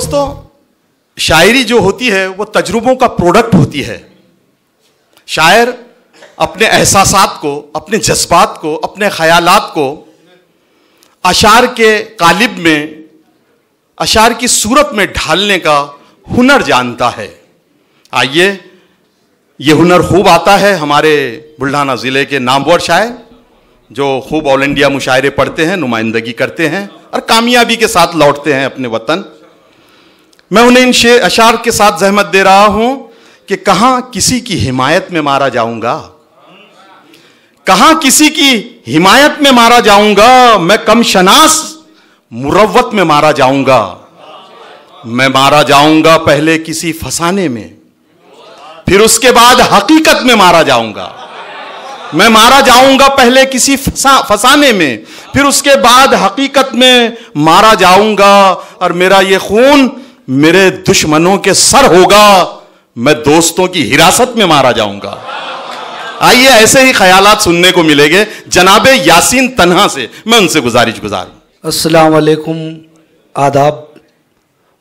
दोस्तों, शायरी जो होती है, वो तजुर्बों का प्रोडक्ट होती है। शायर अपने एहसास को, अपने जज्बात को, अपने ख्यालात को अशार के कालिब में, अशार की सूरत में ढालने का हुनर जानता है। आइए, ये हुनर खूब आता है हमारे बुल्ढाना ज़िले के नामवर शायर, जो खूब ऑल इंडिया मुशायरे पढ़ते हैं, नुमाइंदगी करते हैं और कामयाबी के साथ लौटते हैं अपने वतन। मैं उन्हें इन शेर अशार के साथ जहमत दे रहा हूँ कि कहाँ किसी की हिमायत में मारा जाऊँगा? कहाँ किसी की हिमायत में मारा जाऊँगा? मैं कम शनास मुरवत में मारा जाऊँगा। मैं मारा जाऊँगा पहले किसी फसाने में, फिर उसके बाद हकीकत में मारा जाऊँगा। मैं मारा जाऊँगा पहले किसी फसा फसाने में, फिर उसके बाद हकीकत में मारा जाऊँगा। और मेरा ये खून मेरे दुश्मनों के सर होगा, मैं दोस्तों की हिरासत में मारा जाऊँगा। आइए, ऐसे ही ख्यालात सुनने को मिलेंगे। जनाबे यासीन तनहा से मैं उनसे गुजारिश गुजार। अस्सलाम वालेकुम आदाब।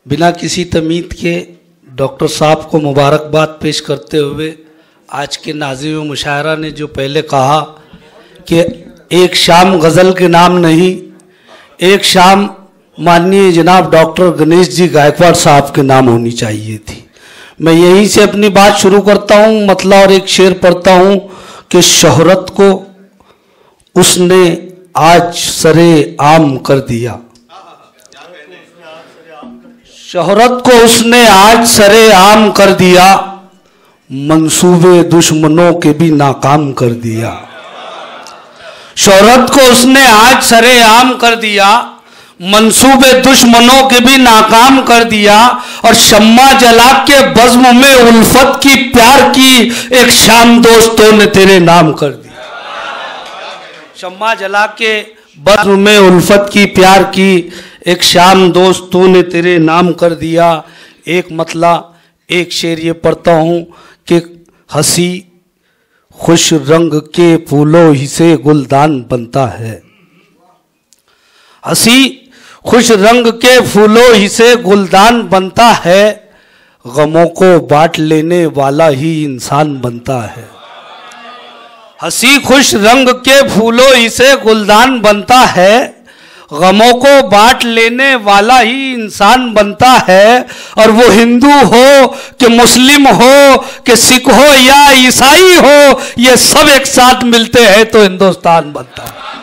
बिना किसी तमीद के डॉक्टर साहब को मुबारकबाद पेश करते हुए आज के नाजिम मुशायरा ने जो पहले कहा कि एक शाम गज़ल के नाम नहीं, एक शाम माननीय जनाब डॉक्टर गणेश जी गायकवाड़ साहब के नाम होनी चाहिए थी। मैं यहीं से अपनी बात शुरू करता हूँ मतलब और एक शेर पढ़ता हूँ कि शोहरत को उसने आज सरे आम कर दिया। शोहरत को उसने आज सरे आम कर दिया, मंसूबे दुश्मनों के भी नाकाम कर दिया। शोहरत को उसने आज सरे आम कर दिया मंसूबे दुश्मनों के भी नाकाम कर दिया और शम्मा जला के बज्म में उल्फत की, प्यार की एक शाम दोस्तों ने तेरे नाम कर दिया। शम्मा जला के बज्म में उल्फत की, प्यार की एक शाम दोस्तों ने तेरे नाम कर दिया। एक मतला, एक शेर ये पढ़ता हूँ कि हँसी खुश रंग के फूलों ही से गुलदान बनता है। हँसी खुश रंग के फूलों ही से गुलदान बनता है। गमों को बांट लेने वाला ही इंसान बनता है। हँसी खुश रंग के फूलों ही से गुलदान बनता है। गमों को बांट लेने वाला ही इंसान बनता है। और वो हिंदू हो कि मुस्लिम हो कि सिख हो या ईसाई हो, ये सब एक साथ मिलते हैं तो हिंदुस्तान बनता है।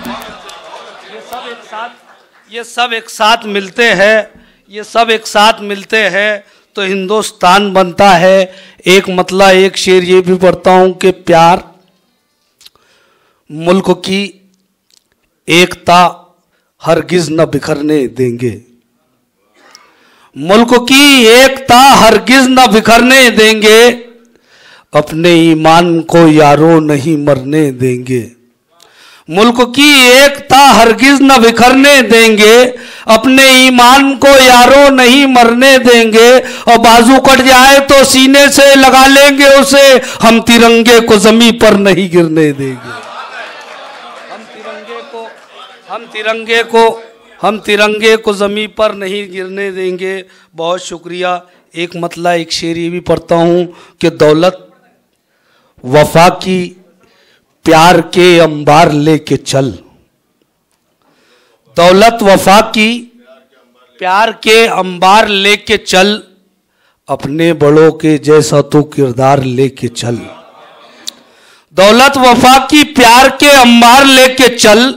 ये सब एक साथ मिलते हैं, ये सब एक साथ मिलते हैं तो हिंदुस्तान बनता है। एक मतलब एक शेर, ये भी पढ़ता हूँ कि प्यार मुल्क की एकता हरगिज न बिखरने देंगे। मुल्क की एकता हरगिज न बिखरने देंगे, अपने ईमान को यारों नहीं मरने देंगे। मुल्क की एकता हरगिज न बिखरने देंगे, अपने ईमान को यारों नहीं मरने देंगे, और बाजू कट जाए तो सीने से लगा लेंगे उसे, हम तिरंगे को जमी पर नहीं गिरने देंगे। हम तिरंगे को, हम तिरंगे को, हम तिरंगे को ज़मी पर नहीं गिरने देंगे। बहुत शुक्रिया। एक मतला, एक शेर ये भी पढ़ता हूँ कि दौलत, वफा की प्यार के अंबार लेके चल। दौलत वफा की, प्यार के अंबार लेके चल। अपने बड़ों के जैसा तू किरदार लेके चल। दौलत वफा की, प्यार के अंबार लेके चल।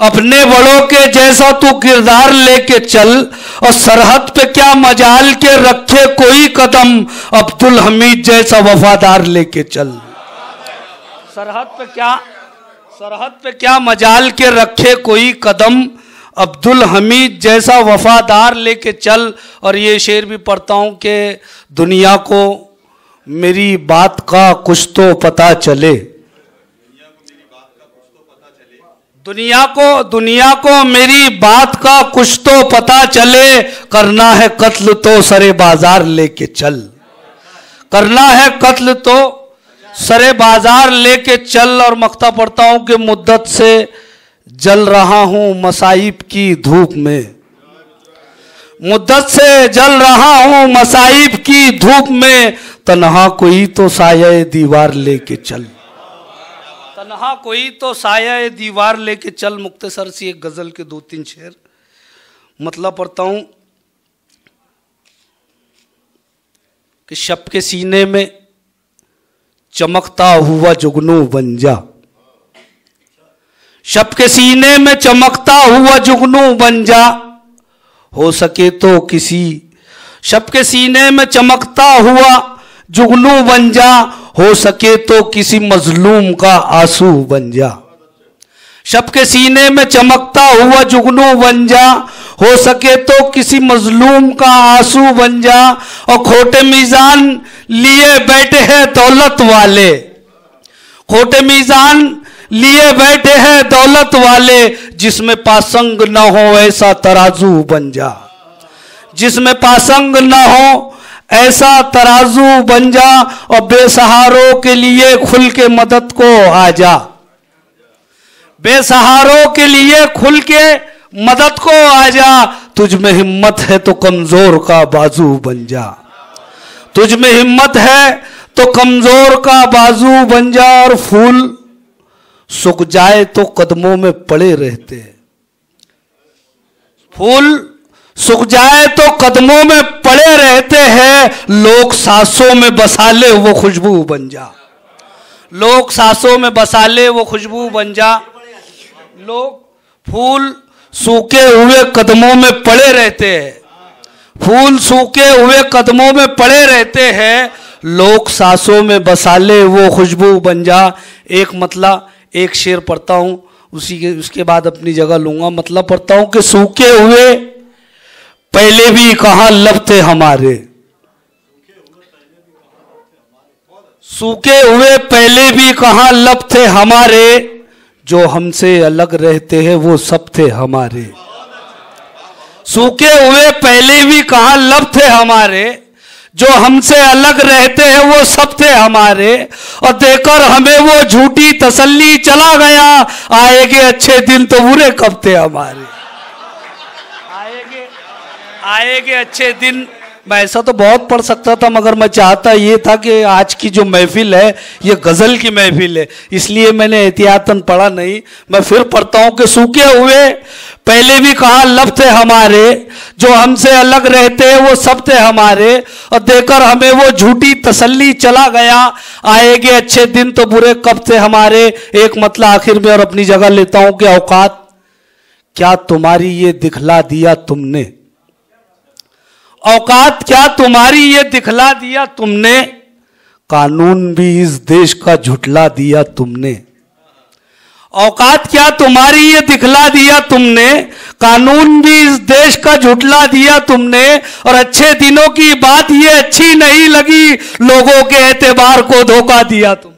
अपने बड़ों के जैसा तू किरदार लेके चल। और सरहद पे क्या मजाल के रखे कोई कदम, अब्दुल हमीद जैसा वफादार लेके चल। सरहद पे क्या, सरहद पे क्या मजाल के रखे कोई कदम? अब्दुल हमीद जैसा वफादार लेके चल, और ये शेर भी पढ़ता हूँ कि दुनिया को मेरी बात का कुछ तो पता चले। दुनिया को दुनिया को मेरी बात का कुछ तो पता चले, करना है कत्ल तो सरे बाज़ार लेके चल। करना है कत्ल तो सरे बाज़ार लेके चल और मख्ता पढ़ता हूँ कि मुद्दत से जल रहा हूँ मसाइब की धूप में। मुद्दत से जल रहा हूँ मसाइब की धूप में। तनहा कोई तो साया दीवार लेके चल। तनहा कोई तो साया दीवार लेके चल। मुख्तसर सी एक गज़ल के दो तीन शेर। मतलब पढ़ता हूँ कि शब के सीने में चमकता हुआ जुगनू बन जा शब के सीने में चमकता हुआ जुगनू बन जा हो सके तो किसी। शब के सीने में चमकता हुआ जुगनू बन जा हो सके तो किसी मजलूम का आँसू बन जा शब के सीने में चमकता हुआ जुगनू बन जा हो सके तो किसी मजलूम का आँसू बन जा और खोटे मीजान लिए बैठे हैं दौलत वाले। खोटे मीजान लिए बैठे हैं दौलत वाले, जिसमें पासंग न हो ऐसा तराजू बन जा। जिसमें पासंग न हो ऐसा तराजू बन जा और बेसहारों के लिए खुल के मदद को आ जा। बेसहारों के लिए खुल के मदद को आ जा। तुझ में हिम्मत है तो कमज़ोर का बाजू बन जा। तुझ में हिम्मत है तो कमज़ोर का बाजू बन जा और फूल सूख जाए तो कदमों में पड़े रहते फूल सूख जाए तो कदमों में पड़े रहते हैं। लोग सांसों में बसा ले वो खुशबू बन जा। लोग सांसों में बसा ले वो खुशबू बन जा। लोग फूल सूखे हुए कदमों में पड़े रहते हैं। फूल सूखे हुए कदमों में पड़े रहते हैं। लोग सांसों में बसा ले वो खुशबू बन जा। एक मतला, एक शेर पढ़ता हूँ, उसी के, उसके बाद अपनी जगह लूँगा। मतलब पढ़ता हूँ कि सूखे हुए, पहले भी कहा लब थे हमारे। सूखे हुए, पहले भी कहा लब थे हमारे। जो हमसे अलग रहते हैं, वो सब थे हमारे। सूखे हुए पहले भी कहा लब थे हमारे, जो हमसे अलग रहते हैं, वो सब थे हमारे। और देखकर हमें वो झूठी तसल्ली चला गया, आएगे अच्छे दिन तो बुरे कब थे हमारे। आएगे आएगे अच्छे दिन मैं ऐसा तो बहुत पढ़ सकता था, मगर मैं चाहता ये था कि आज की जो महफिल है, ये गज़ल की महफिल है। इसलिए मैंने एहतियातन पढ़ा नहीं। मैं फिर पढ़ता हूँ कि सूखे हुए, पहले भी कहा थे हमारे, जो हमसे अलग रहते हैं, वो सब थे हमारे, और देकर हमें वो झूठी तसल्ली चला गया। आएँगे अच्छे दिन तो बुरे कब थे हमारे? एक मतलब आखिर में और अपनी जगह लेता हूँ कि औकात। क्या तुम्हारी ये दिखला दिया तुमने? औकात क्या तुम्हारी ये दिखला दिया तुमने? कानून भी इस देश का झुटला दिया तुमने। औकात क्या तुम्हारी ये दिखला दिया तुमने? कानून भी इस देश का झुटला दिया तुमने। और अच्छे दिनों की बात ये अच्छी नहीं लगी, लोगों के एतबार को धोखा दिया तुमने।